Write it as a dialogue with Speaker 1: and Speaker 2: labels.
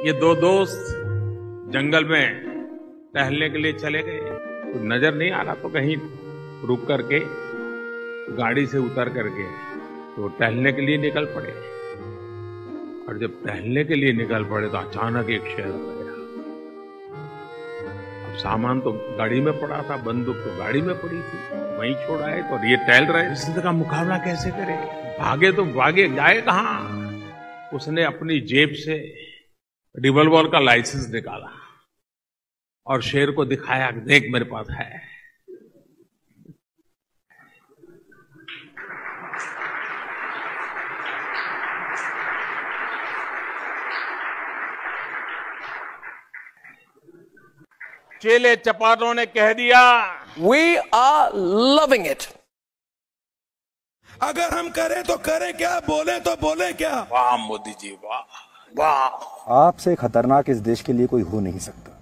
Speaker 1: ये दो दोस्त जंगल में टहलने के लिए चले गए। तो नज़र नहीं आ रहा तो कहीं रुक करके गाड़ी से उतर करके तो टहलने के लिए निकल पड़े। और जब टहलने के लिए निकल पड़े तो अचानक एक शेर आ गया। अब सामान तो गाड़ी में पड़ा था, बंदूक तो गाड़ी में पड़ी थी। वहीं छोड़ आए तो ये टहल रहे। स्थिति का मुकाबला कैसे करे? भागे तो भागे, जाए कहा? उसने अपनी जेब से रिवॉल्वर का लाइसेंस निकाला और शेर को दिखाया देख मेरे पास है। चेले चपाटों ने कह दिया
Speaker 2: वी आर लविंग इट
Speaker 3: अगर हम करें तो करें क्या बोले तो बोले क्या?
Speaker 1: वाह मोदी जी वाह वाह।
Speaker 4: आपसे खतरनाक इस देश के लिए कोई हो नहीं सकता।